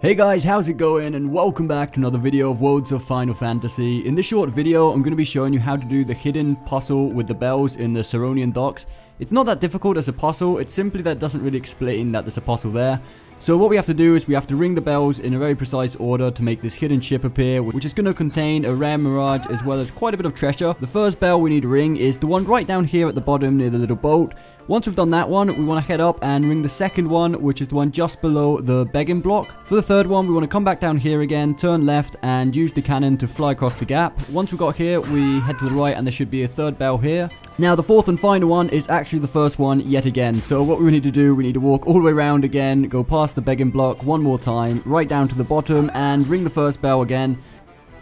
Hey guys, how's it going and welcome back to another video of Worlds of Final Fantasy. In this short video, I'm going to be showing you how to do the hidden puzzle with the bells in the Saronia docks. It's not that difficult as a puzzle, it's simply that it doesn't really explain that there's a puzzle there. So what we have to do is we have to ring the bells in a very precise order to make this hidden ship appear, which is going to contain a rare mirage as well as quite a bit of treasure. The first bell we need to ring is the one right down here at the bottom near the little boat. Once we've done that one, we want to head up and ring the second one, which is the one just below the begging block. For the third one, we want to come back down here again, turn left, and use the cannon to fly across the gap. Once we got here, we head to the right, and there should be a third bell here. Now, the fourth and final one is actually the first one yet again. So what we need to do, we need to walk all the way around again, go past the begging block one more time, right down to the bottom, and ring the first bell again.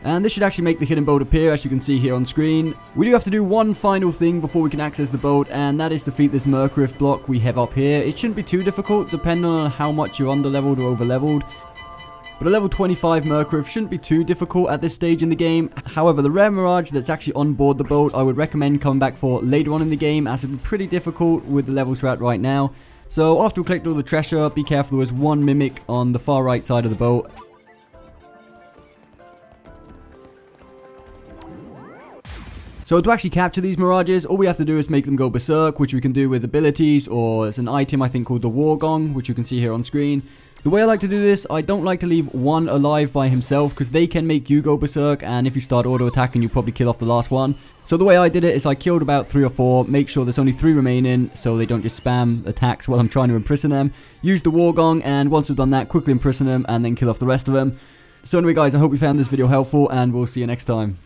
And this should actually make the hidden boat appear as you can see here on screen. We do have to do one final thing before we can access the boat and that is defeat this Murkrift block we have up here. It shouldn't be too difficult depending on how much you're under leveled or over leveled. But a level 25 Murkrift shouldn't be too difficult at this stage in the game. However, the rare Mirage that's actually on board the boat, I would recommend coming back for later on in the game as it would be pretty difficult with the levels we're at right now. So after we collect all the treasure, be careful there is one Mimic on the far right side of the boat. So to actually capture these mirages, all we have to do is make them go berserk, which we can do with abilities, or it's an item I think called the War Gong, which you can see here on screen. The way I like to do this, I don't like to leave one alive by himself, because they can make you go berserk, and if you start auto-attacking, you probably kill off the last one. So the way I did it is I killed about 3 or 4, make sure there's only 3 remaining, so they don't just spam attacks while I'm trying to imprison them. Use the War Gong, and once we've done that, quickly imprison them, and then kill off the rest of them. So anyway guys, I hope you found this video helpful, and we'll see you next time.